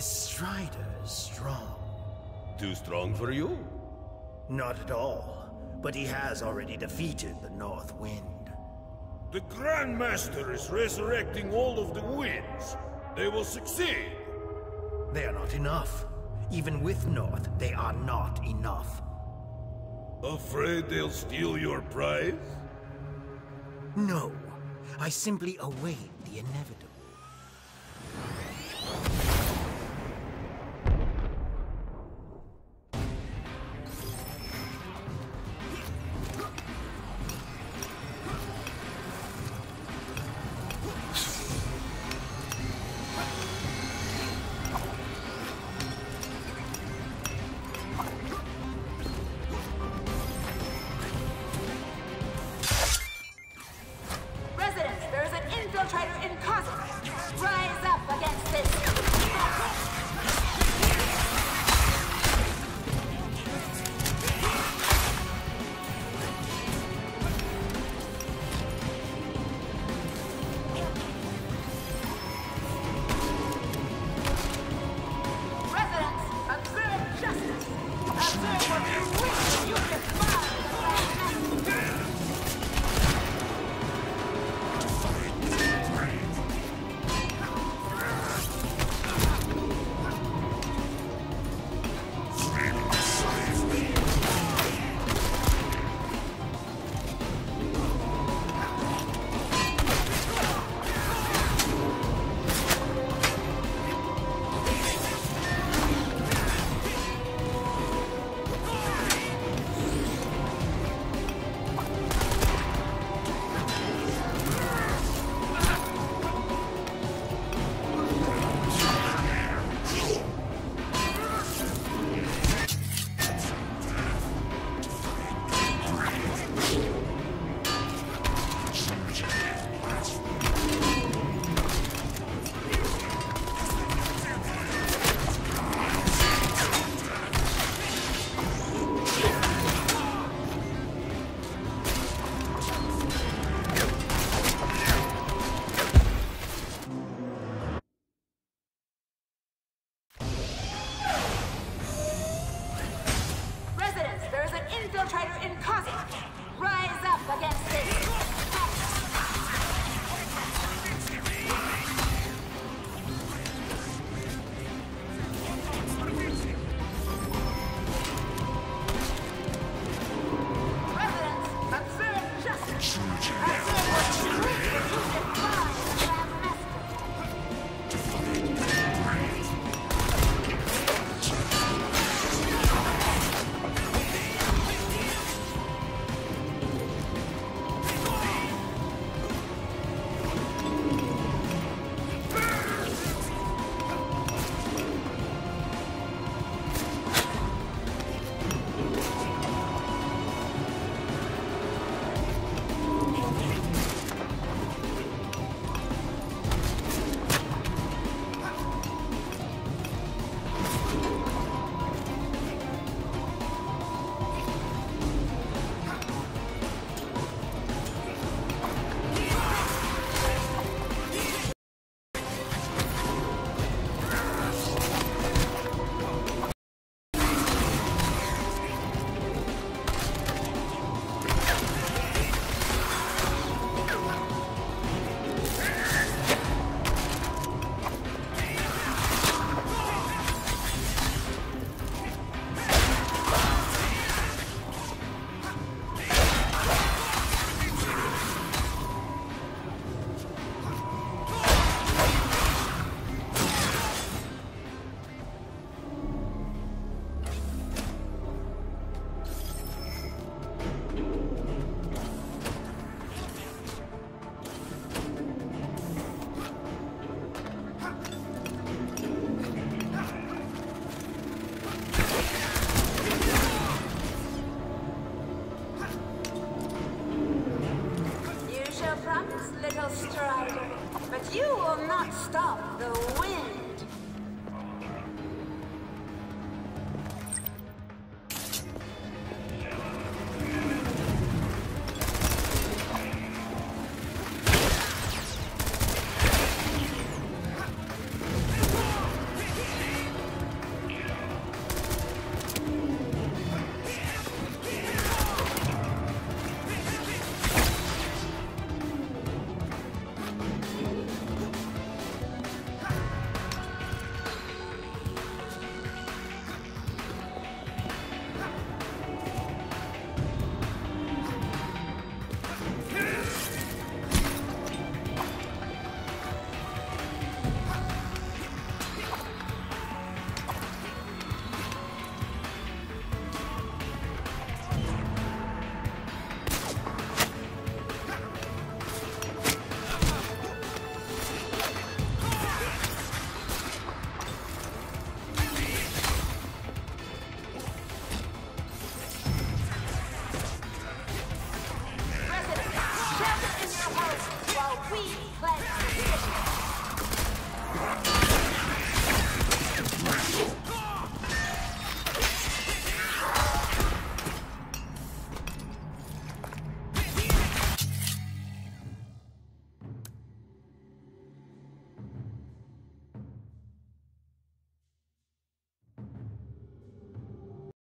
Strider is strong. too strong for you? Not at all. But he has already defeated the North Wind. The Grand Master is resurrecting all of the winds. They will succeed. They are not enough. Even with North, they are not enough. Afraid they'll steal your prize? No. I simply await the inevitable.